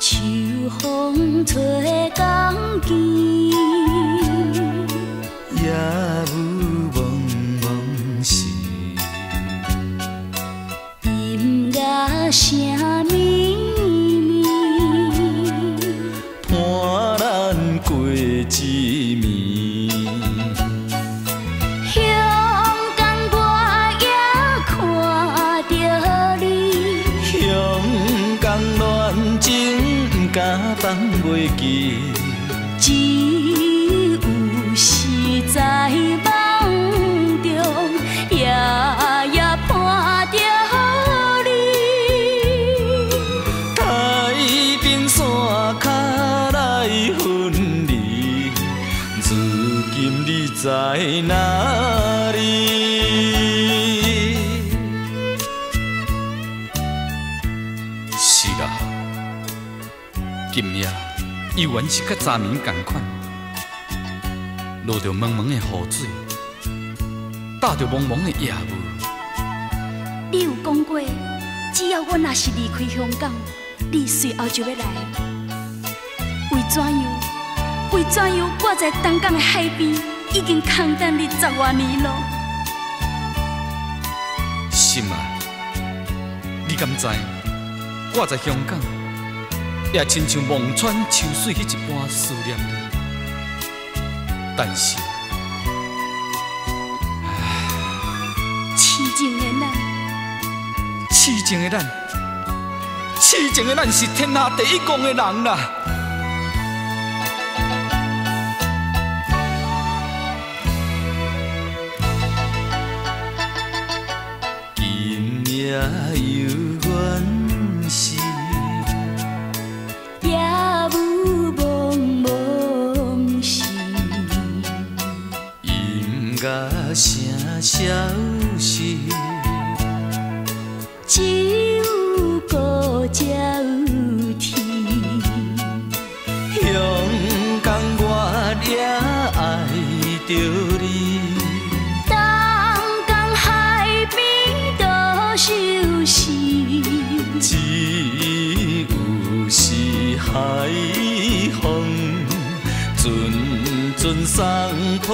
秋风吹江边，夜雾蒙蒙时，音乐声绵绵，伴咱过一暝。放袂记，只有时在梦中夜夜盼着你。太平山脚来分离，如今你在哪里？今夜依然是甲昨暝同款，落着蒙蒙的雨水，打着蒙蒙的夜雾。你有讲过，只要我若是离开香港，你随后就要来。为怎样？为怎样？我在东港的海边已经空等你十多年了。心啊，你敢知？我在香港，也亲像望穿秋水迄一般思念你。但是，痴情的咱，痴情的咱，痴情的咱是天下第一戆的人啦。音乐声消失，只有孤鸟有天。香港我也爱着你，东港海边多休息，只有是海风阵阵送波